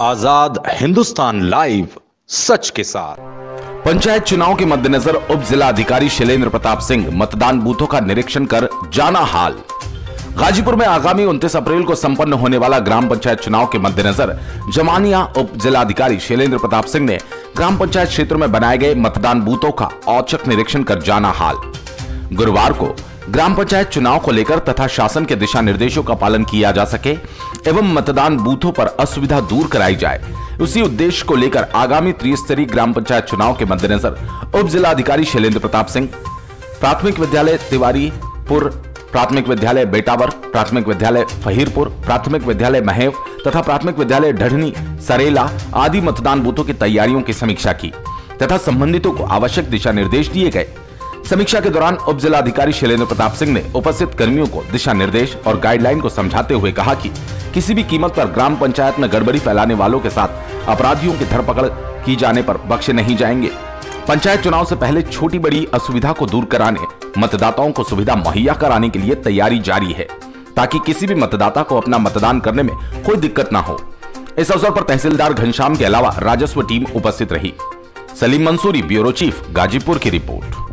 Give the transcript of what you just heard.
आज़ाद Hindustan live सच के साथ। पंचायत चुनाव के मद्देनजर उप जिला अधिकारी शैलेंद्र प्रताप सिंह मतदान बूथों का निरीक्षण कर जाना हाल। गाजीपुर में आगामी 29 अप्रैल को संपन्न होने वाला ग्राम पंचायत चुनाव के मद्देनजर जमानिया उप जिलाधिकारी शैलेंद्र प्रताप सिंह ने ग्राम पंचायत क्षेत्र में बनाए गए मतदान बूथों का औचक निरीक्षण कर जाना हाल। गुरुवार को ग्राम पंचायत चुनाव को लेकर तथा शासन के दिशा निर्देशों का पालन किया जा सके एवं मतदान बूथों पर असुविधा दूर कराई जाए। उसी उद्देश्य को लेकर आगामी त्रिस्तरीय ग्राम पंचायत चुनाव के मद्देनजर उप जिला अधिकारी शैलेंद्र प्रताप सिंह, प्राथमिक विद्यालय तिवारीपुर, प्राथमिक विद्यालय बेटावर, प्राथमिक विद्यालय फहीरपुर, प्राथमिक विद्यालय महेव तथा प्राथमिक विद्यालय ढढ़नी, सरेला आदि मतदान बूथों की तैयारियों की समीक्षा की तथा संबंधितों को आवश्यक दिशा निर्देश दिए गए। समीक्षा के दौरान उप जिला अधिकारी शैलेंद्र प्रताप सिंह ने उपस्थित कर्मियों को दिशा निर्देश और गाइडलाइन को समझाते हुए कहा कि किसी भी कीमत पर ग्राम पंचायत में गड़बड़ी फैलाने वालों के साथ अपराधियों की धरपकड़ की जाने पर बख्शे नहीं जाएँगे। पंचायत चुनाव से पहले छोटी बड़ी असुविधा को दूर कराने, मतदाताओं को सुविधा मुहैया कराने के लिए तैयारी जारी है, ताकि किसी भी मतदाता को अपना मतदान करने में कोई दिक्कत ना हो। इस अवसर पर तहसीलदार घनश्याम के अलावा राजस्व टीम उपस्थित रही। सलीम मंसूरी, ब्यूरो चीफ, गाजीपुर की रिपोर्ट।